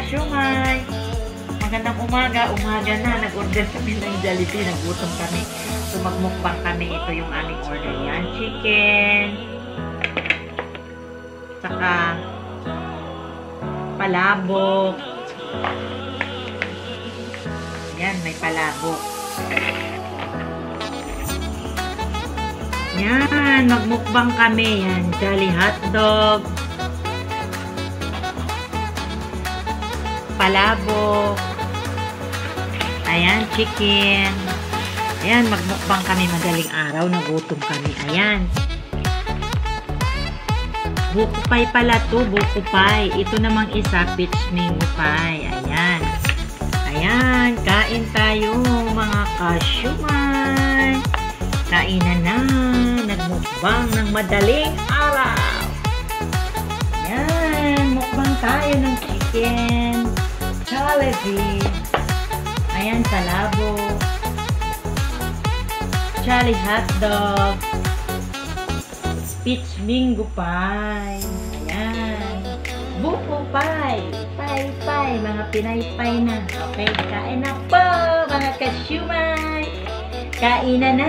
kasyumay. Magandang umaga, umaga na. Nag-order kami ng Jollibee, nagutom kami. So magmukbang kami. Ito yung aming order yan. Chicken. Saka palabok. Yan, may palabok. Yan, magmukbang kami. Yan, Jolly Hotdog. Palabok. Ayan, chicken. Ayan, magmukbang kami madaling araw. Nagutom kami. Ayan. Bukupay pala to, bukupay. Ito namang isa, peach mango pie. Ayan. Ayan, kain tayo mga kasyumay. Kainan na. Nagmukbang ng madaling araw. Ayan, mukbang tayo ng chicken. Jollibee. Ayan, salabo. Jolly hotdog. Peach mango pie. Ayan. Buko pie. Pie, pie. Mga Pinay pie na. Okay, kain na po, mga kasyumay. Kain na na.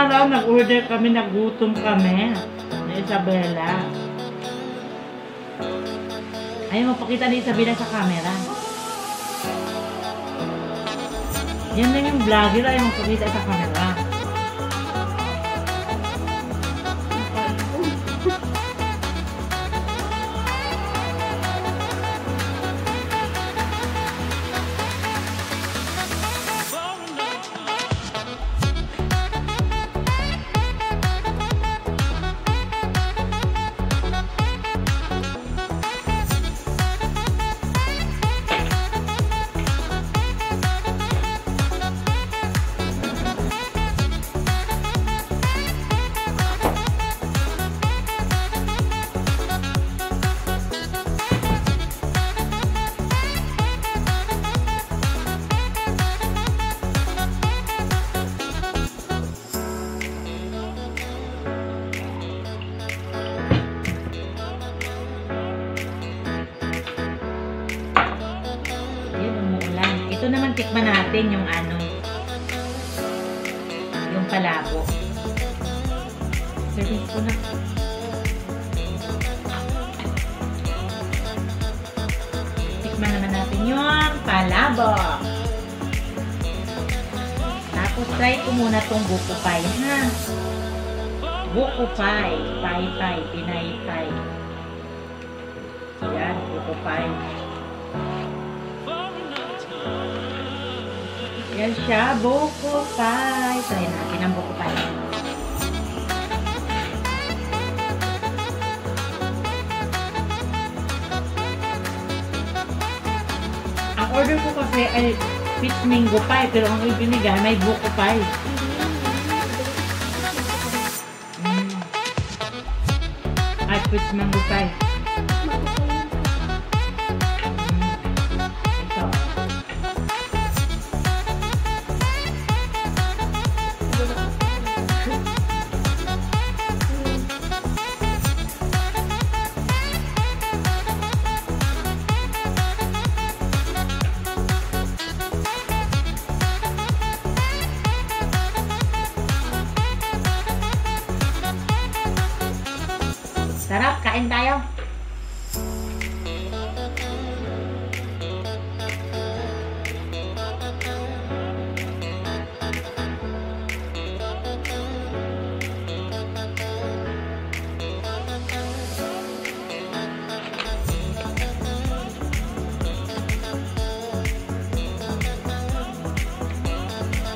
Araw, nag-order kami, nagutom kami. Ni Isabela. Ayaw mapakita ni Isabela sa camera. Yan lang yung vlogger, ayaw mapakita sa camera. Tikman natin yung ano, yung palabo. Service ko na. Tikman naman natin yung palabo. Tapos try ko muna tong buko pie, ha? Buko pie. Pie pie. Pinay pie. Yan, buko pie. Yan siya, buko pie. Try natin ang buko pie. Ang order ko kasi ay peach mango pie, pero ang ibinigay may buko pie. Mm. Ay, peach mango pie. Kain tayo.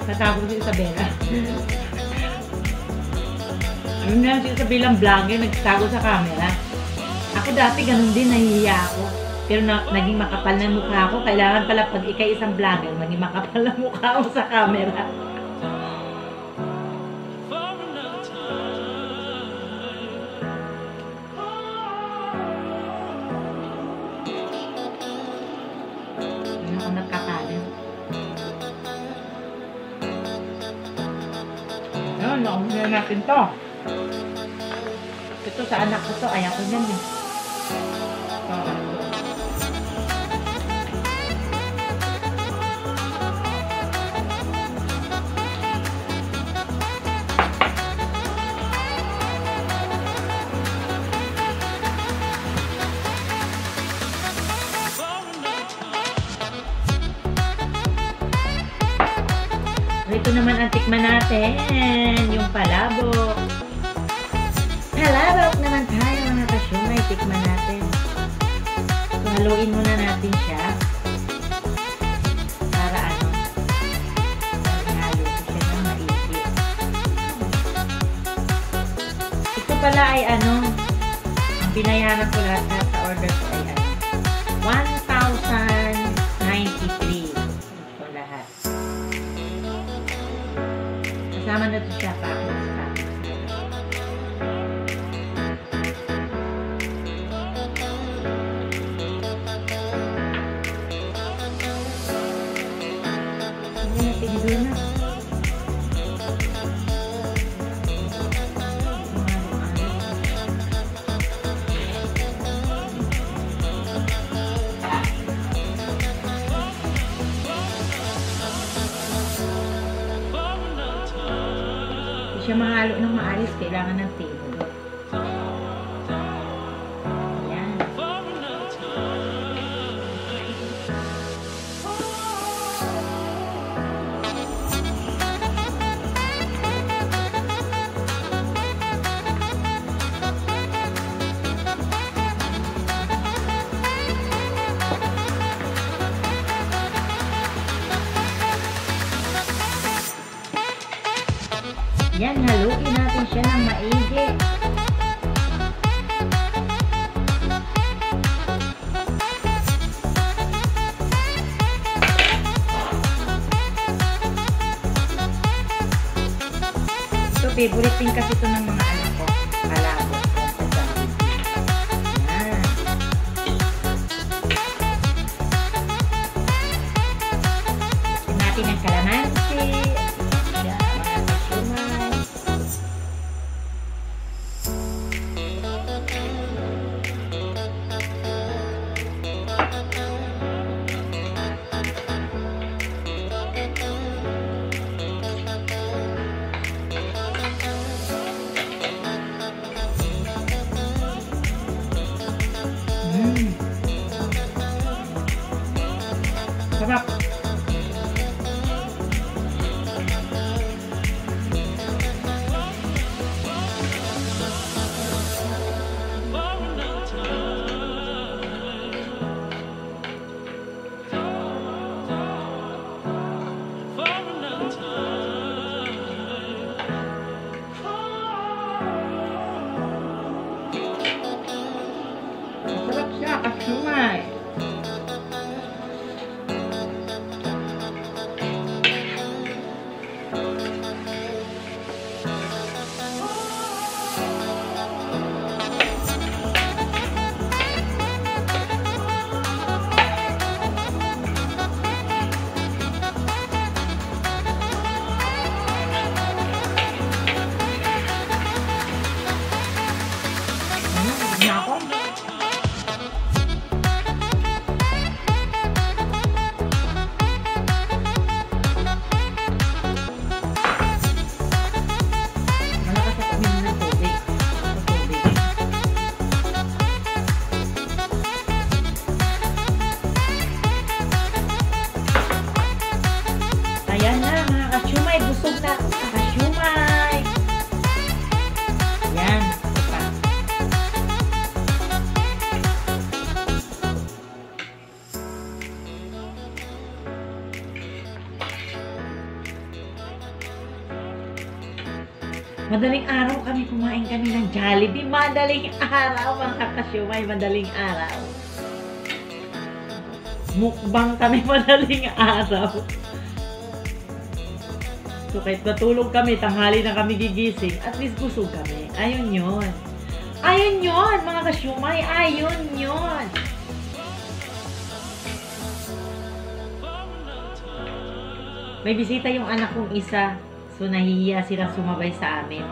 Nagtago si Isabela. Ano na si Isabela ang vlogger, nagtago sa camera. Ako dati ganun din, nahihiya ako. Pero na, naging makapal na mukha ko. Kailangan pala pag ikay isang vlogger, maging makapal na mukha mo sa camera. Hindi ako nagkakalim. Ayun, nakuha na natin to. Ito sa anak ko to, ayaw ko yan eh. Ito, to. Ito naman ang tikman natin, yung palabok. Palabok naman tayo mga kasyumay, tikman natin. Haluin muna natin siya. Para ano, halo siya ng maigi. Ito pala ay ano, ang binayaran ko lahat sa order ko ay ano, 1,093. Ito lahat. Kasama na ito siya package na. Hindi siya mahalo ng maayos, kailangan ng table. Yan, haluin natin siya ng maigi. Ito, favorite din kasi ito ng mga สำหรับสำหรับชาติข้างใหม่ Madaling araw kami kumain kami ng Jollibee. Madaling araw, mga kasyumay, madaling araw. Mukbang kami madaling araw. So kahit matulog kami, tanghali na kami gigising, at least busog kami. Ayun yon. Ayun yon, mga kasyumay. Ayun yon. May bisita yung anak kong isa. So nahihiya silang sumabay sa amin.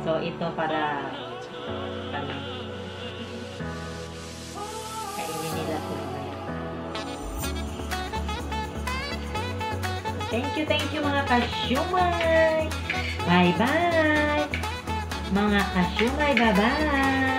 So ito para ano, kainin nila mamaya. Thank you, thank you mga kasyumay! Bye-bye! Mga kasyumay, bye-bye!